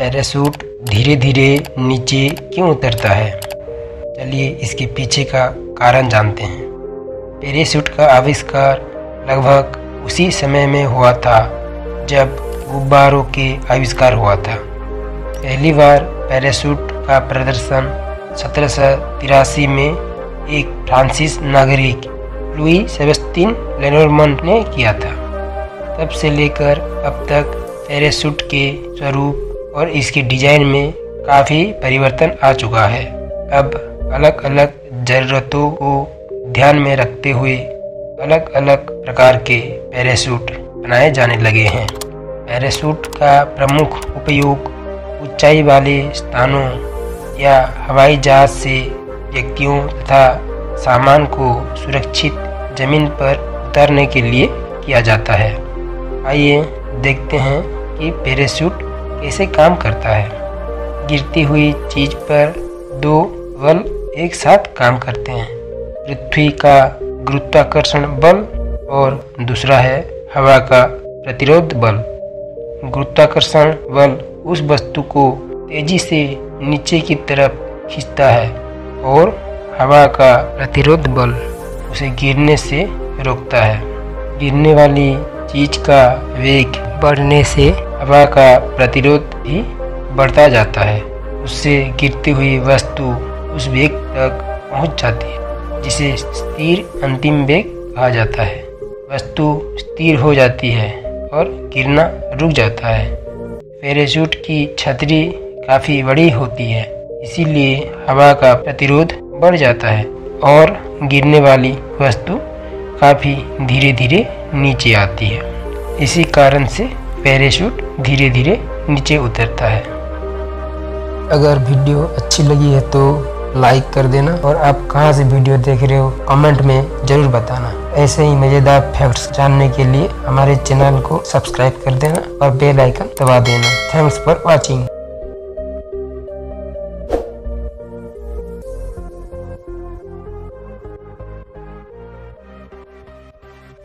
Parachute धीरे धीरे नीचे क्यों उतरता है? चलिए इसके पीछे का कारण जानते हैं। पैरासूट का आविष्कार लगभग उसी समय में हुआ था, जब गुब्बारों के आविष्कार हुआ था। पहली बार पैरासूट का प्रदर्शन सत्रह में एक फ्रांसीस नागरिक लुई सेबेस्टिन लेनोरमन ने किया था। तब से लेकर अब तक पैरासूट के स्वरूप और इसके डिज़ाइन में काफ़ी परिवर्तन आ चुका है। अब अलग अलग ज़रूरतों को ध्यान में रखते हुए अलग अलग प्रकार के पैरासूट बनाए जाने लगे हैं। पैरासूट का प्रमुख उपयोग ऊंचाई वाले स्थानों या हवाई जहाज़ से व्यक्तियों तथा सामान को सुरक्षित ज़मीन पर उतारने के लिए किया जाता है। आइए देखते हैं कि पैरासूट कैसे काम करता है? गिरती हुई चीज़ पर दो बल एक साथ काम करते हैं। पृथ्वी का गुरुत्वाकर्षण बल और दूसरा है हवा का प्रतिरोध बल। गुरुत्वाकर्षण बल उस वस्तु को तेज़ी से नीचे की तरफ़ खींचता है और हवा का प्रतिरोध बल उसे गिरने से रोकता है। गिरने वाली चीज़ का वेग बढ़ने से हवा का प्रतिरोध भी बढ़ता जाता है। उससे गिरती हुई वस्तु उस वेग तक पहुँच जाती है, जिसे स्थिर अंतिम वेग कहा जाता है। वस्तु स्थिर हो जाती है और गिरना रुक जाता है। पैराशूट की छतरी काफ़ी बड़ी होती है, इसीलिए हवा का प्रतिरोध बढ़ जाता है और गिरने वाली वस्तु काफ़ी धीरे धीरे नीचे आती है। इसी कारण से पैराशूट धीरे धीरे नीचे उतरता है। अगर वीडियो अच्छी लगी है तो लाइक कर देना और आप कहाँ से वीडियो देख रहे हो, कमेंट में ज़रूर बताना। ऐसे ही मज़ेदार फैक्ट्स जानने के लिए हमारे चैनल को सब्सक्राइब कर देना और बेल आइकन दबा देना। Thanks for watching